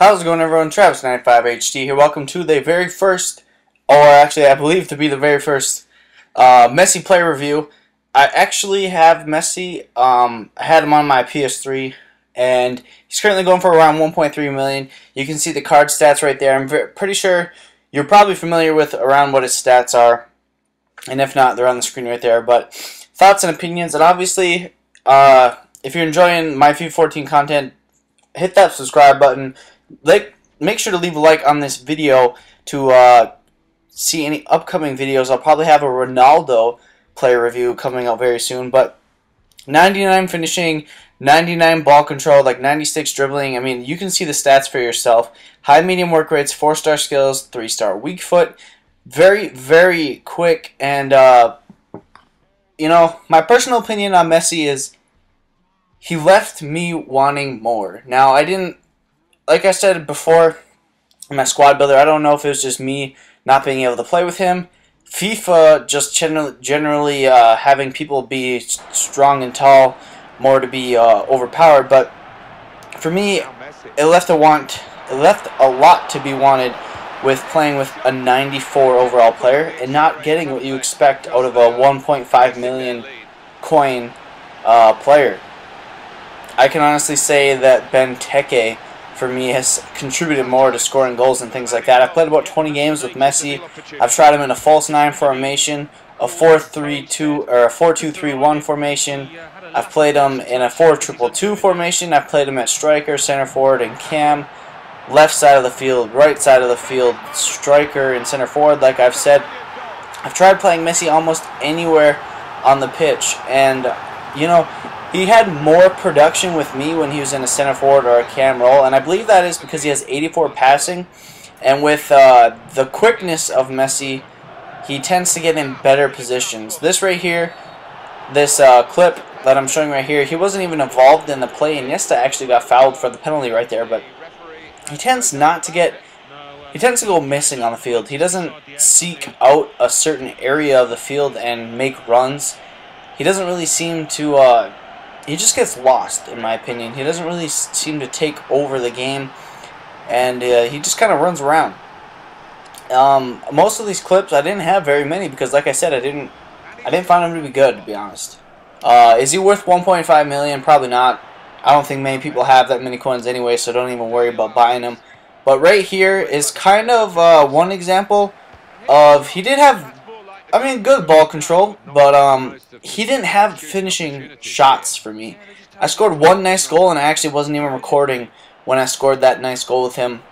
How's it going everyone? Travis95HD here. Welcome to the very first, or actually I believe to be the very first, uh, Messi player review. I actually have Messi, um, I had him on my PS3, and he's currently going for around 1.3 million. You can see the card stats right there. I'm pretty sure you're probably familiar with around what his stats are, and if not, they're on the screen right there. But thoughts and opinions, and obviously, uh, if you're enjoying my FIFA 14 content, hit that subscribe button like make sure to leave a like on this video to uh, see any upcoming videos. I'll probably have a Ronaldo player review coming out very soon, but 99 finishing, 99 ball control, like 96 dribbling. I mean, you can see the stats for yourself. High medium work rates, 4-star skills, 3-star weak foot. Very, very quick. And, uh, you know, my personal opinion on Messi is he left me wanting more. Now, I didn't like I said before, my squad builder, I don't know if it was just me not being able to play with him. FIFA just generally, generally uh, having people be strong and tall, more to be uh, overpowered. But for me, it left a want, it left a lot to be wanted with playing with a 94 overall player and not getting what you expect out of a 1.5 million coin uh, player. I can honestly say that Benteke for me has contributed more to scoring goals and things like that. I've played about 20 games with Messi. I've tried him in a false nine formation, a 4-3-2 or a 4-2-3-1 formation. I've played him in a 4-2-2 formation. I've played him at striker, center forward, and cam. Left side of the field, right side of the field, striker and center forward. Like I've said, I've tried playing Messi almost anywhere on the pitch, and you know he had more production with me when he was in a center forward or a cam role, and I believe that is because he has 84 passing, and with uh, the quickness of Messi, he tends to get in better positions. This right here, this uh, clip that I'm showing right here, he wasn't even involved in the play. Iniesta actually got fouled for the penalty right there, but he tends not to get he tends to go missing on the field. He doesn't seek out a certain area of the field and make runs. He doesn't really seem to uh, he just gets lost, in my opinion. He doesn't really seem to take over the game, and uh, he just kind of runs around. Um, most of these clips, I didn't have very many because, like I said, I didn't, I didn't find him to be good, to be honest. Uh, is he worth 1.5 million? Probably not. I don't think many people have that many coins anyway, so don't even worry about buying them. But right here is kind of uh, one example of he did have I mean, good ball control, but um, he didn't have finishing shots for me. I scored one nice goal, and I actually wasn't even recording when I scored that nice goal with him.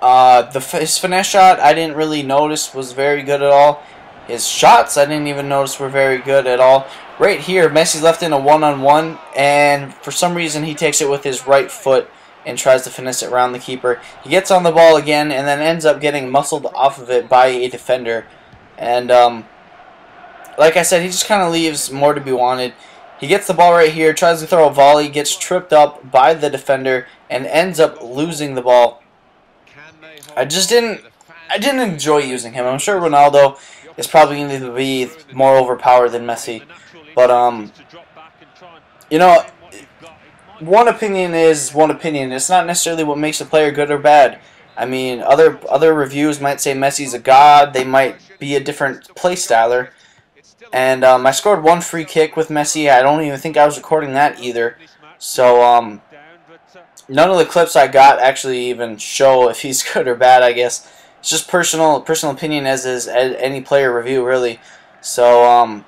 Uh, the his finesse shot I didn't really notice was very good at all. His shots I didn't even notice were very good at all. Right here, Messi's left in a one-on-one, -on -one, and for some reason he takes it with his right foot and tries to finesse it around the keeper. He gets on the ball again and then ends up getting muscled off of it by a defender. And, um, like I said, he just kind of leaves more to be wanted. He gets the ball right here, tries to throw a volley, gets tripped up by the defender, and ends up losing the ball. I just didn't, I didn't enjoy using him. I'm sure Ronaldo is probably going to be more overpowered than Messi. But, um, you know, one opinion is one opinion. It's not necessarily what makes a player good or bad. I mean, other other reviews might say Messi's a god. They might be a different play styler. And um, I scored one free kick with Messi. I don't even think I was recording that either. So um, none of the clips I got actually even show if he's good or bad. I guess it's just personal personal opinion as is any player review really. So um,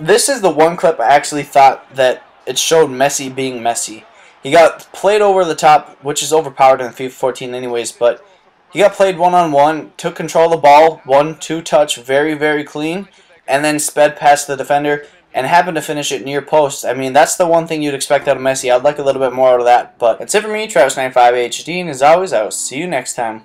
this is the one clip I actually thought that it showed Messi being Messi. He got played over the top, which is overpowered in FIFA 14 anyways, but he got played one-on-one, -on -one, took control of the ball, one, two touch, very, very clean, and then sped past the defender and happened to finish it near post. I mean, that's the one thing you'd expect out of Messi. I'd like a little bit more out of that, but that's it for me, Travis95HD, and as always, I will see you next time.